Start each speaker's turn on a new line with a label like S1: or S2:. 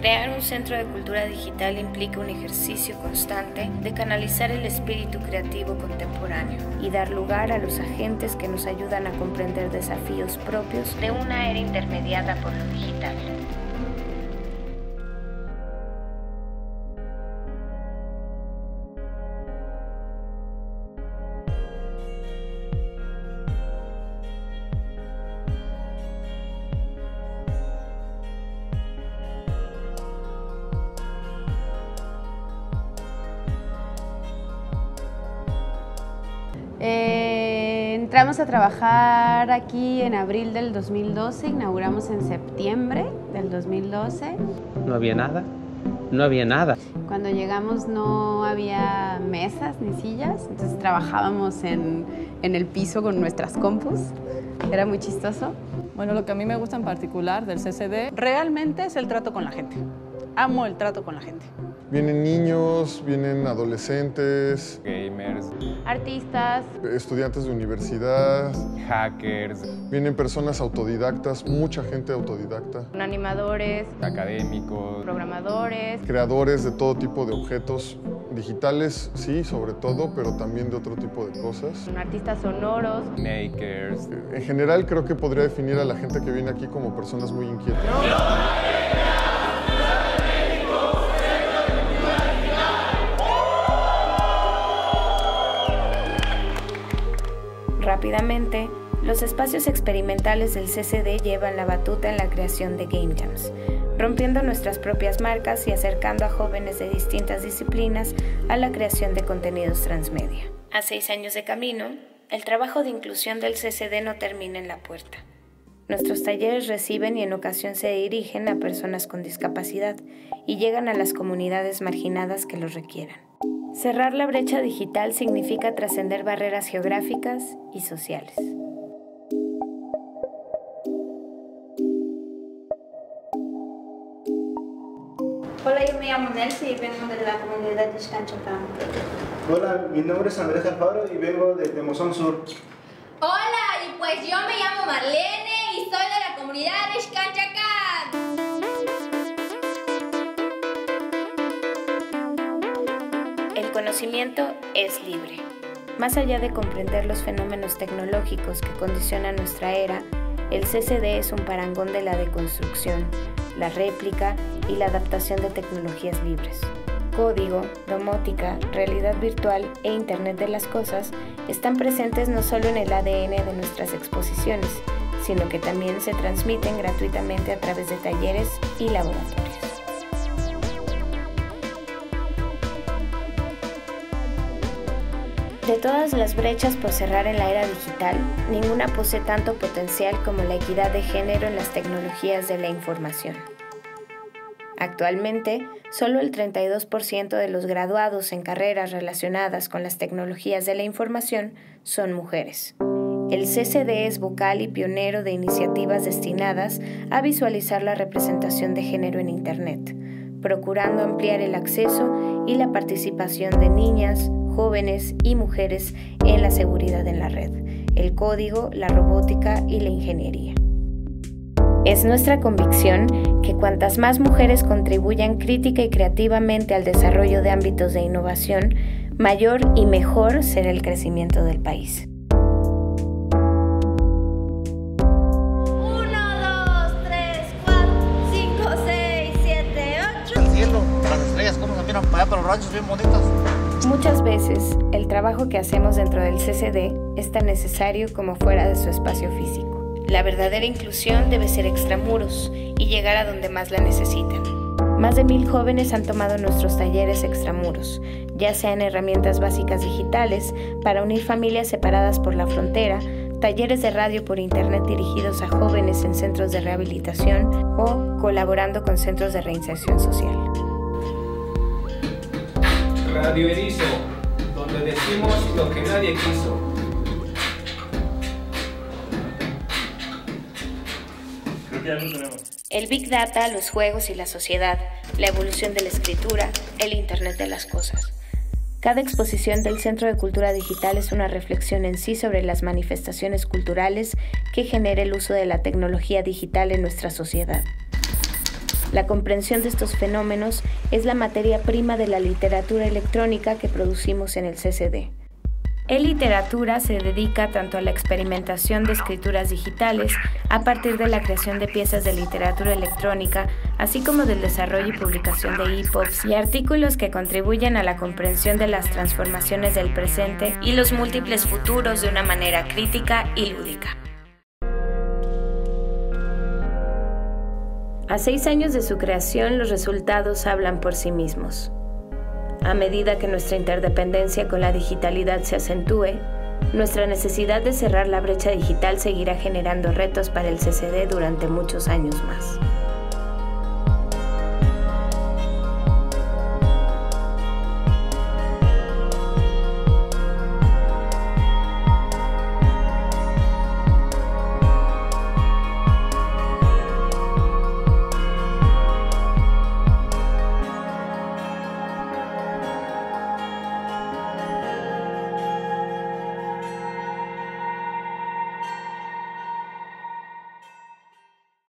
S1: Crear un centro de cultura digital implica un ejercicio constante de canalizar el espíritu creativo contemporáneo y dar lugar a los agentes que nos ayudan a comprender desafíos propios de una era intermediada por lo digital.
S2: Eh, entramos a trabajar aquí en abril del 2012, inauguramos en septiembre del 2012.
S3: No había nada, no había nada.
S2: Cuando llegamos no había mesas ni sillas, entonces trabajábamos en, en el piso con nuestras compus. Era muy chistoso.
S4: Bueno, lo que a mí me gusta en particular del CCD realmente es el trato con la gente. Amo el trato con la gente.
S5: Vienen niños, vienen adolescentes,
S6: gamers,
S2: Artistas,
S5: estudiantes de universidad,
S6: hackers,
S5: vienen personas autodidactas, mucha gente autodidacta,
S2: animadores,
S6: académicos,
S2: programadores,
S5: creadores de todo tipo de objetos digitales, sí, sobre todo, pero también de otro tipo de cosas.
S2: artistas sonoros.
S6: makers.
S5: En general creo que podría definir a la gente que viene aquí como personas muy inquietas.
S1: Rápidamente, los espacios experimentales del CCD llevan la batuta en la creación de game jams, rompiendo nuestras propias marcas y acercando a jóvenes de distintas disciplinas a la creación de contenidos transmedia. A seis años de camino, el trabajo de inclusión del CCD no termina en la puerta. Nuestros talleres reciben y en ocasión se dirigen a personas con discapacidad y llegan a las comunidades marginadas que los requieran. Cerrar la brecha digital significa trascender barreras geográficas y sociales.
S7: Hola, yo me llamo Nelsie y vengo de la comunidad de Xcanchacán.
S8: Hola, mi nombre es Andrés Alfaro y vengo de Temozón Sur.
S9: Hola, y pues yo me llamo Marlene y soy de la comunidad de Xcanchacán.
S1: Conocimiento es libre. Más allá de comprender los fenómenos tecnológicos que condicionan nuestra era, el CCD es un parangón de la deconstrucción, la réplica y la adaptación de tecnologías libres. Código, domótica, realidad virtual e Internet de las Cosas están presentes no solo en el ADN de nuestras exposiciones, sino que también se transmiten gratuitamente a través de talleres y laboratorios. De todas las brechas por cerrar en la era digital, ninguna posee tanto potencial como la equidad de género en las tecnologías de la información. Actualmente, solo el 32% de los graduados en carreras relacionadas con las tecnologías de la información son mujeres. El CCD es vocal y pionero de iniciativas destinadas a visualizar la representación de género en Internet, procurando ampliar el acceso y la participación de niñas, jóvenes y mujeres en la seguridad en la red, el código, la robótica y la ingeniería. Es nuestra convicción que cuantas más mujeres contribuyan crítica y creativamente al desarrollo de ámbitos de innovación, mayor y mejor será el crecimiento del país.
S9: Uno, dos, tres, cuatro, cinco, seis, siete, ocho.
S10: El cielo, las estrellas, cómo se miran para allá, para los ranchos bien bonitos.
S1: Muchas veces, el trabajo que hacemos dentro del CCD es tan necesario como fuera de su espacio físico. La verdadera inclusión debe ser extramuros y llegar a donde más la necesitan. Más de mil jóvenes han tomado nuestros talleres extramuros, ya sean herramientas básicas digitales para unir familias separadas por la frontera, talleres de radio por internet dirigidos a jóvenes en centros de rehabilitación o colaborando con centros de reinserción social.
S11: Radio Erizo, donde decimos lo que nadie quiso.
S8: Creo que ya lo tenemos.
S1: El Big Data, los juegos y la sociedad, la evolución de la escritura, el Internet de las Cosas. Cada exposición del Centro de Cultura Digital es una reflexión en sí sobre las manifestaciones culturales que genera el uso de la tecnología digital en nuestra sociedad. La comprensión de estos fenómenos es la materia prima de la literatura electrónica que producimos en el CCD. En literatura se dedica tanto a la experimentación de escrituras digitales a partir de la creación de piezas de literatura electrónica, así como del desarrollo y publicación de EPUBs y artículos que contribuyen a la comprensión de las transformaciones del presente y los múltiples futuros de una manera crítica y lúdica. A seis años de su creación, los resultados hablan por sí mismos. A medida que nuestra interdependencia con la digitalidad se acentúe, nuestra necesidad de cerrar la brecha digital seguirá generando retos para el CCD durante muchos años más.